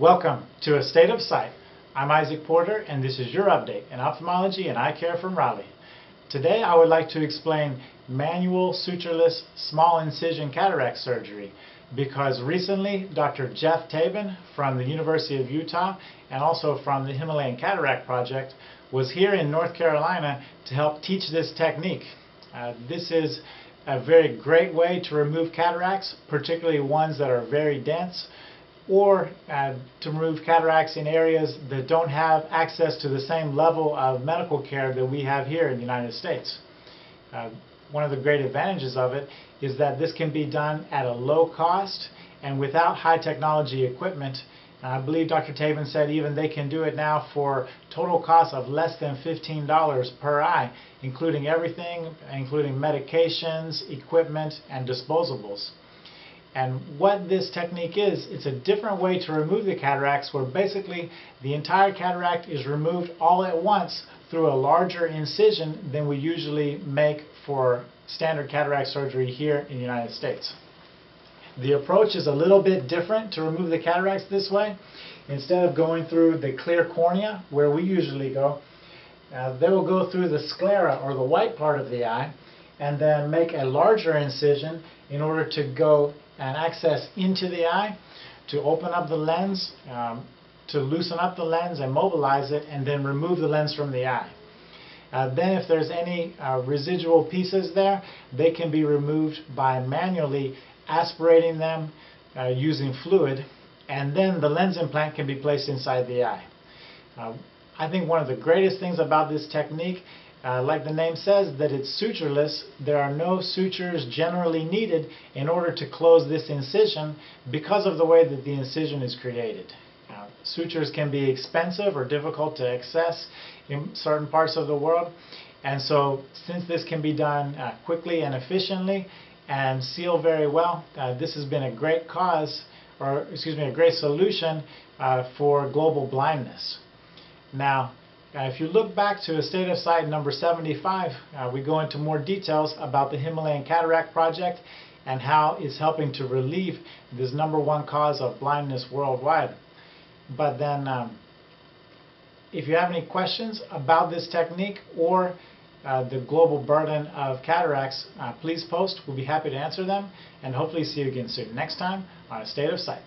Welcome to A State of Sight. I'm Isaac Porter and this is your update in ophthalmology and eye care from Raleigh. Today I would like to explain manual sutureless small incision cataract surgery because recently Dr. Geoff Tabin from the University of Utah and also from the Himalayan Cataract Project was here in North Carolina to help teach this technique. Uh, this is a very great way to remove cataracts, particularly ones that are very dense, or uh, to remove cataracts in areas that don't have access to the same level of medical care that we have here in the United States. Uh, one of the great advantages of it is that this can be done at a low cost and without high technology equipment. And I believe Dr. Tabin said even they can do it now for total cost of less than $15 per eye, including everything, including medications, equipment, and disposables. And what this technique is, it's a different way to remove the cataracts where basically the entire cataract is removed all at once through a larger incision than we usually make for standard cataract surgery here in the United States. The approach is a little bit different to remove the cataracts this way. Instead of going through the clear cornea, where we usually go, uh, they will go through the sclera, or the white part of the eye, and then make a larger incision in order to go and access into the eye to open up the lens, um, to loosen up the lens and mobilize it, and then remove the lens from the eye. Uh, then if there's any uh, residual pieces there, they can be removed by manually aspirating them uh, using fluid, and then the lens implant can be placed inside the eye. Uh, I think one of the greatest things about this technique uh, like the name says that it's sutureless, there are no sutures generally needed in order to close this incision because of the way that the incision is created. Uh, sutures can be expensive or difficult to access in certain parts of the world and so since this can be done uh, quickly and efficiently and seal very well, uh, this has been a great cause or excuse me a great solution uh, for global blindness. Now uh, if you look back to a state of sight number 75, uh, we go into more details about the Himalayan Cataract Project and how it's helping to relieve this number one cause of blindness worldwide. But then, um, if you have any questions about this technique or uh, the global burden of cataracts, uh, please post. We'll be happy to answer them and hopefully see you again soon. Next time on A State of Sight.